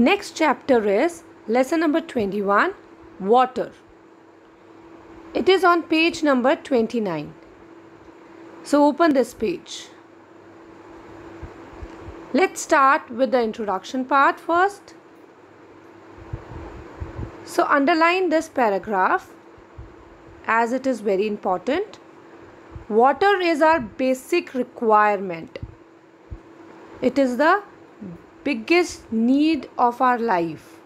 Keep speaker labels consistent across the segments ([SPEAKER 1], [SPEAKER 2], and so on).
[SPEAKER 1] Next chapter is lesson number 21 Water. It is on page number 29. So open this page. Let's start with the introduction part first. So underline this paragraph as it is very important. Water is our basic requirement. It is the biggest need of our life.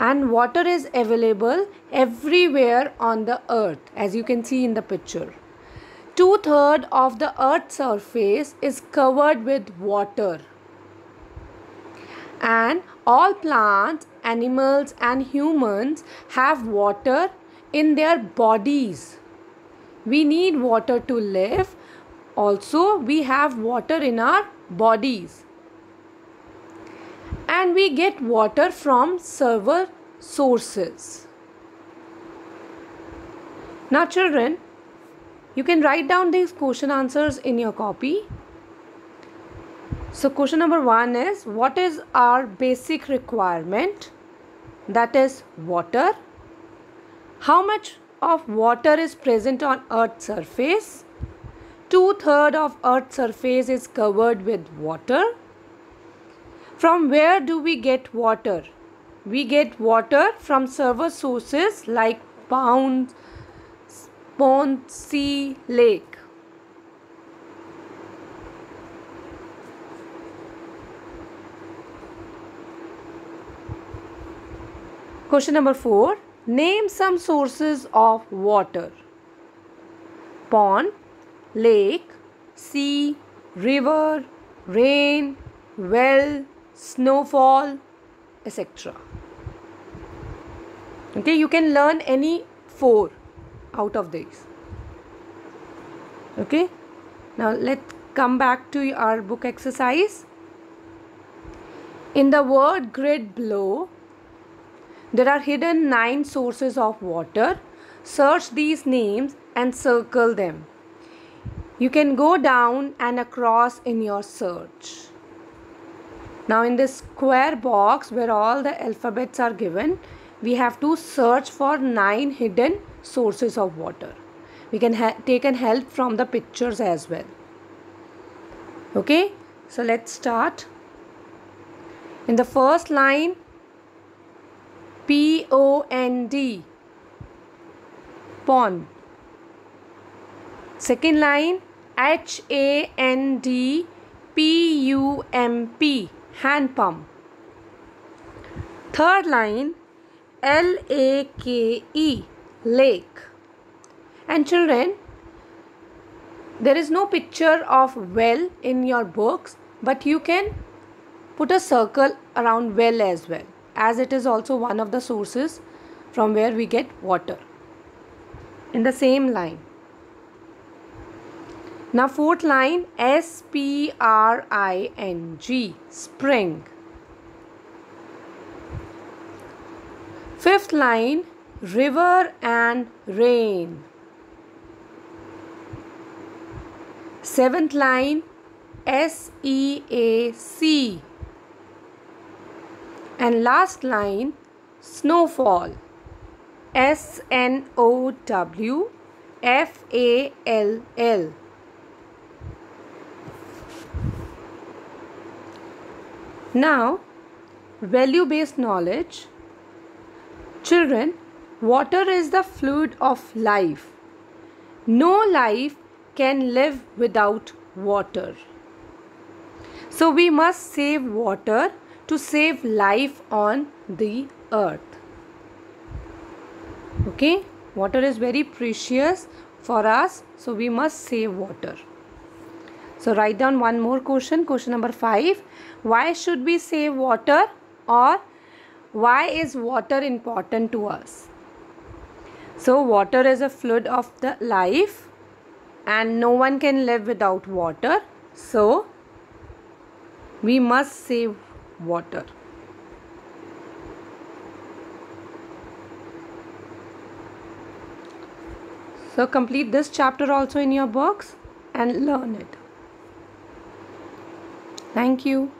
[SPEAKER 1] And water is available everywhere on the earth as you can see in the picture. Two thirds of the earth's surface is covered with water. And all plants, animals, and humans have water in their bodies. We need water to live. Also, we have water in our bodies. And we get water from several sources. Now, children, you can write down these question answers in your copy. So question number 1 is what is our basic requirement? That is water. How much of water is present on earth's surface? Two third of earth's surface is covered with water. From where do we get water? We get water from several sources like ponds, Pond Sea Lake. Question number 4. Name some sources of water. Pond, lake, sea, river, rain, well, snowfall, etc. Okay, you can learn any four out of these. Okay now let's come back to our book exercise. In the word grid below there are hidden nine sources of water. Search these names and circle them. You can go down and across in your search now in this square box where all the alphabets are given we have to search for nine hidden sources of water. We can take an help from the pictures as well. Okay? So let's start. In the first line P O N D pond. Second line H A N D P U M P hand pump third line L A K E lake. And children, there is no picture of well in your books, but you can put a circle around well as well, as it is also one of the sources from where we get water. In the same line. Now fourth line S P R I N G spring. Fifth line river and rain. Seventh line S E A C. And last line snowfall S N O W F A L L. Now, value based knowledge. Children, Water is the fluid of life. No life can live without water. So we must save water to save life on the earth. Okay, water is very precious for us, so we must save water. So write down one more question, question number 5. Why should we save water or why is water important to us? So water is a fluid of the life and no one can live without water. So we must save water. So complete this chapter also in your box and learn it. Thank you.